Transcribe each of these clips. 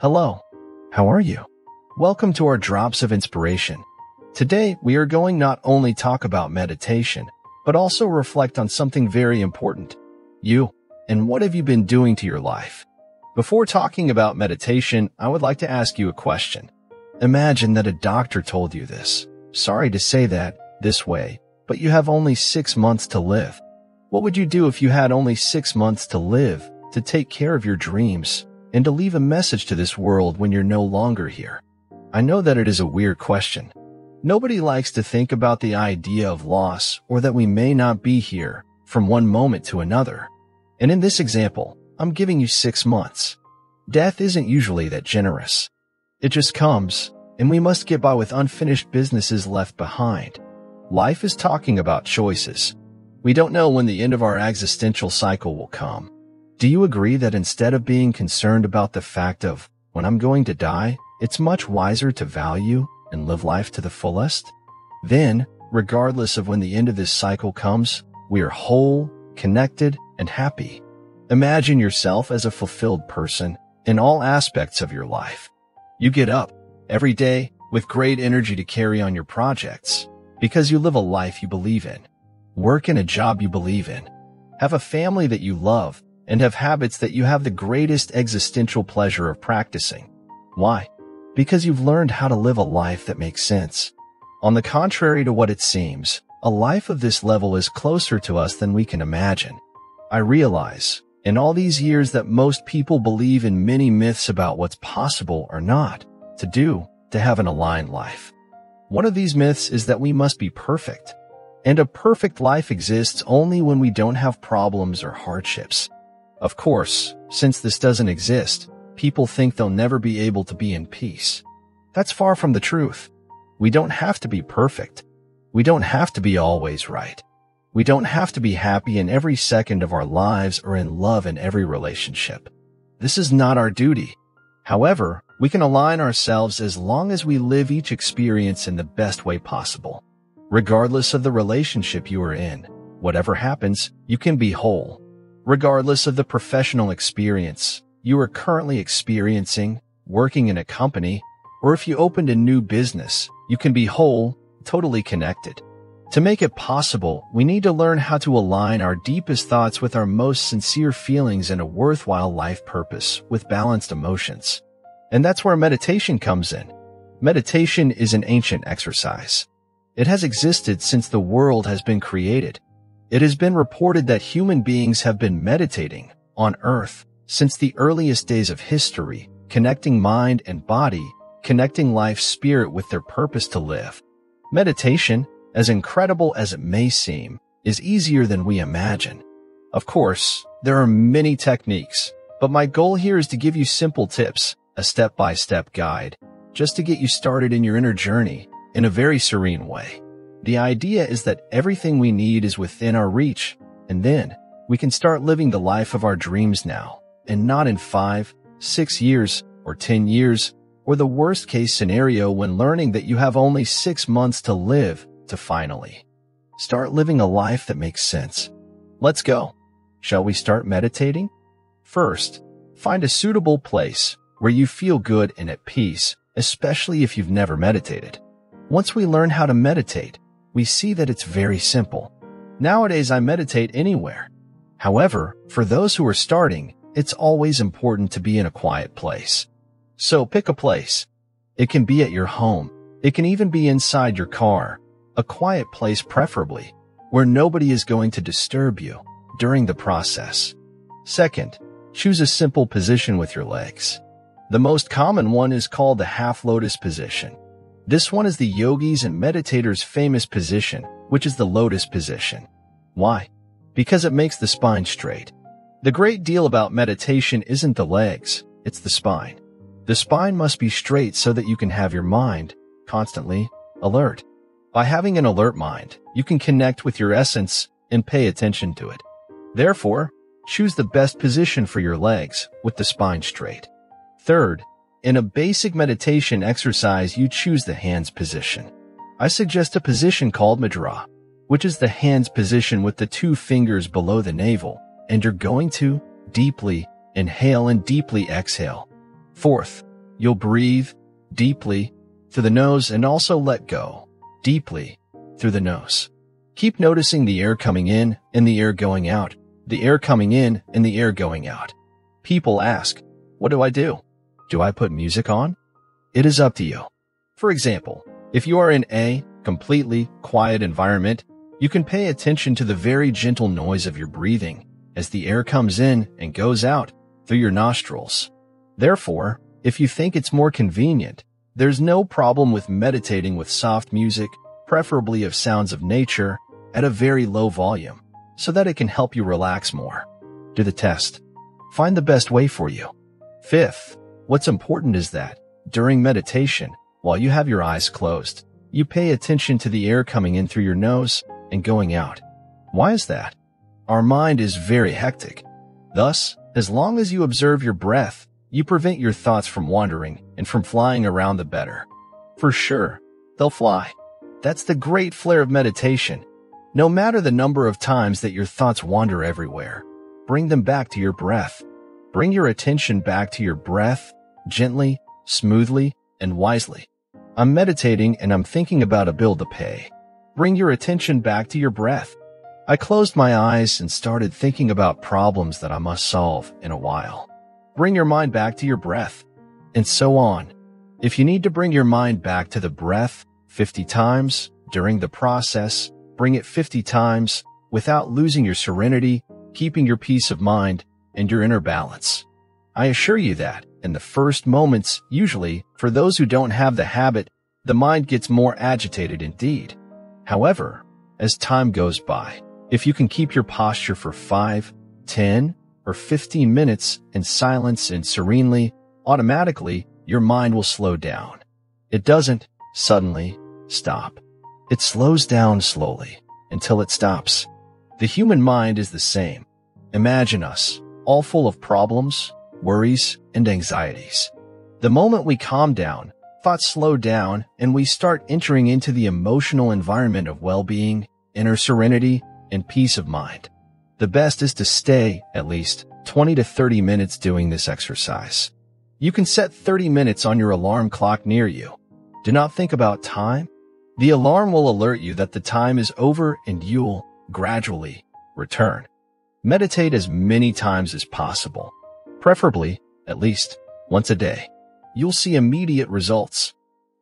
Hello. How are you? Welcome to our Drops of Inspiration. Today, we are going not only talk about meditation, but also reflect on something very important. You, and what have you been doing to your life? Before talking about meditation, I would like to ask you a question. Imagine that a doctor told you this. Sorry to say that this way, but you have only six months to live. What would you do if you had only six months to live, to take care of your dreams, and to leave a message to this world when you're no longer here? I know that it is a weird question. Nobody likes to think about the idea of loss or that we may not be here from one moment to another. And in this example, I'm giving you six months. Death isn't usually that generous. It just comes, and we must get by with unfinished businesses left behind. Life is talking about choices. We don't know when the end of our existential cycle will come. Do you agree that instead of being concerned about the fact of when I'm going to die, it's much wiser to value and live life to the fullest? Then, regardless of when the end of this cycle comes, we are whole, connected, and happy. Imagine yourself as a fulfilled person in all aspects of your life. You get up every day with great energy to carry on your projects because you live a life you believe in, work in a job you believe in, have a family that you love, and have habits that you have the greatest existential pleasure of practicing. Why? Because you've learned how to live a life that makes sense. On the contrary to what it seems, a life of this level is closer to us than we can imagine. I realize, in all these years that most people believe in many myths about what's possible or not to do to have an aligned life. One of these myths is that we must be perfect. And a perfect life exists only when we don't have problems or hardships. Of course, since this doesn't exist, people think they'll never be able to be in peace. That's far from the truth. We don't have to be perfect. We don't have to be always right. We don't have to be happy in every second of our lives or in love in every relationship. This is not our duty. However, we can align ourselves as long as we live each experience in the best way possible. Regardless of the relationship you are in, whatever happens, you can be whole. Regardless of the professional experience you are currently experiencing, working in a company, or if you opened a new business, you can be whole, totally connected. To make it possible, we need to learn how to align our deepest thoughts with our most sincere feelings and a worthwhile life purpose with balanced emotions. And that's where meditation comes in. Meditation is an ancient exercise. It has existed since the world has been created. It has been reported that human beings have been meditating on earth since the earliest days of history, connecting mind and body, connecting life's spirit with their purpose to live. Meditation, as incredible as it may seem, is easier than we imagine. Of course, there are many techniques, but my goal here is to give you simple tips, a step-by-step guide, just to get you started in your inner journey in a very serene way. The idea is that everything we need is within our reach, and then we can start living the life of our dreams now, and not in five, six years, or 10 years, or the worst case scenario when learning that you have only six months to live to finally start living a life that makes sense. Let's go. Shall we start meditating? First, find a suitable place where you feel good and at peace, especially if you've never meditated. Once we learn how to meditate, we see that it's very simple. Nowadays, I meditate anywhere. However, for those who are starting, it's always important to be in a quiet place. So pick a place. It can be at your home. It can even be inside your car. A quiet place preferably, where nobody is going to disturb you during the process. Second, choose a simple position with your legs. The most common one is called the half lotus position. This one is the yogis and meditators' famous position, which is the lotus position. Why? Because it makes the spine straight. The great deal about meditation isn't the legs, it's the spine. The spine must be straight so that you can have your mind constantly alert. By having an alert mind, you can connect with your essence and pay attention to it. Therefore, choose the best position for your legs with the spine straight. Third, in a basic meditation exercise, you choose the hands position. I suggest a position called Mudra, which is the hands position with the two fingers below the navel, and you're going to deeply inhale and deeply exhale. Fourth, You'll breathe deeply through the nose and also let go deeply through the nose. Keep noticing the air coming in and the air going out, the air coming in and the air going out. People ask, what do I do? Do I put music on? It is up to you. For example, if you are in a completely quiet environment, you can pay attention to the very gentle noise of your breathing as the air comes in and goes out through your nostrils. Therefore, if you think it's more convenient, there's no problem with meditating with soft music, preferably of sounds of nature, at a very low volume, so that it can help you relax more. Do the test. Find the best way for you. Fifth, what's important is that, during meditation, while you have your eyes closed, you pay attention to the air coming in through your nose and going out. Why is that? Our mind is very hectic. Thus, as long as you observe your breath, you prevent your thoughts from wandering and from flying around the better. For sure, they'll fly. That's the great flair of meditation. No matter the number of times that your thoughts wander everywhere, bring them back to your breath. Bring your attention back to your breath, gently, smoothly, and wisely. I'm meditating and I'm thinking about a bill to pay. Bring your attention back to your breath. I closed my eyes and started thinking about problems that I must solve in a while. Bring your mind back to your breath, and so on. If you need to bring your mind back to the breath 50 times during the process, bring it 50 times without losing your serenity, keeping your peace of mind, and your inner balance. I assure you that in the first moments, usually, for those who don't have the habit, the mind gets more agitated indeed. However, as time goes by, if you can keep your posture for 5, 10, or 15 minutes in silence and serenely, automatically your mind will slow down. It doesn't suddenly stop. It slows down slowly until it stops. The human mind is the same. Imagine us, all full of problems, worries, and anxieties. The moment we calm down, thoughts slow down, and we start entering into the emotional environment of well-being, inner serenity, and peace of mind. The best is to stay, at least, 20 to 30 minutes doing this exercise. You can set 30 minutes on your alarm clock near you. Do not think about time. The alarm will alert you that the time is over and you'll gradually return. Meditate as many times as possible, preferably at least once a day. You'll see immediate results.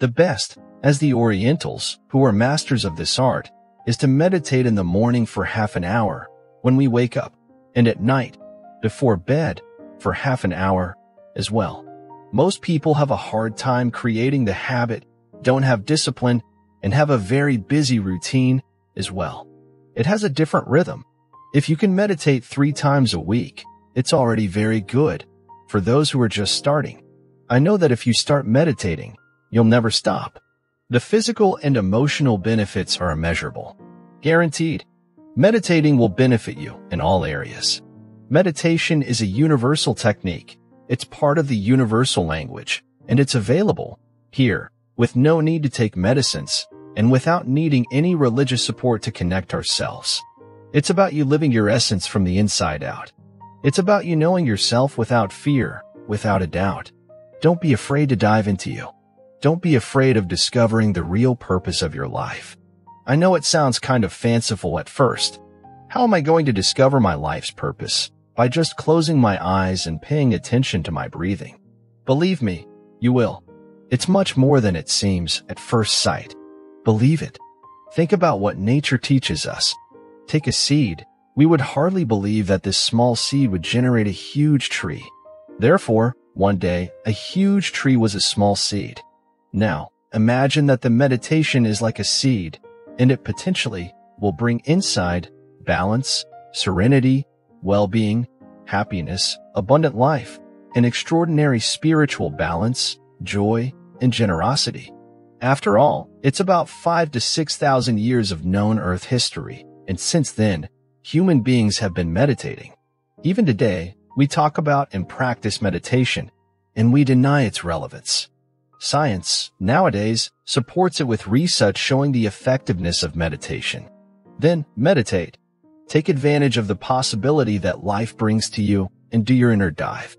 The best, as the Orientals, who are masters of this art, is to meditate in the morning for half an hour when we wake up, and at night, before bed, for half an hour as well. Most people have a hard time creating the habit, don't have discipline, and have a very busy routine as well. It has a different rhythm. If you can meditate three times a week, it's already very good for those who are just starting. I know that if you start meditating, you'll never stop. The physical and emotional benefits are immeasurable. Guaranteed. Meditating will benefit you in all areas. Meditation is a universal technique. It's part of the universal language, and it's available here with no need to take medicines and without needing any religious support to connect ourselves. It's about you living your essence from the inside out. It's about you knowing yourself without fear, without a doubt. Don't be afraid to dive into you. Don't be afraid of discovering the real purpose of your life. I know it sounds kind of fanciful at first. How am I going to discover my life's purpose? By just closing my eyes and paying attention to my breathing. Believe me, you will. It's much more than it seems at first sight. Believe it. Think about what nature teaches us. Take a seed. We would hardly believe that this small seed would generate a huge tree. Therefore, one day, a huge tree was a small seed. Now, imagine that the meditation is like a seed, and it potentially will bring inside balance, serenity, well-being, happiness, abundant life, and extraordinary spiritual balance, joy, and generosity. After all, it's about five to 6,000 years of known Earth history, and since then, human beings have been meditating. Even today, we talk about and practice meditation, and we deny its relevance. Science, nowadays, supports it with research showing the effectiveness of meditation. Then, meditate. Take advantage of the possibility that life brings to you and do your inner dive.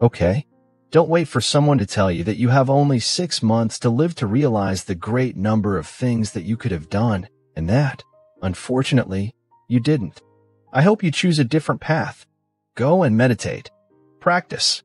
Okay? Don't wait for someone to tell you that you have only six months to live to realize the great number of things that you could have done, and that, unfortunately, you didn't. I hope you choose a different path. Go and meditate. Practice.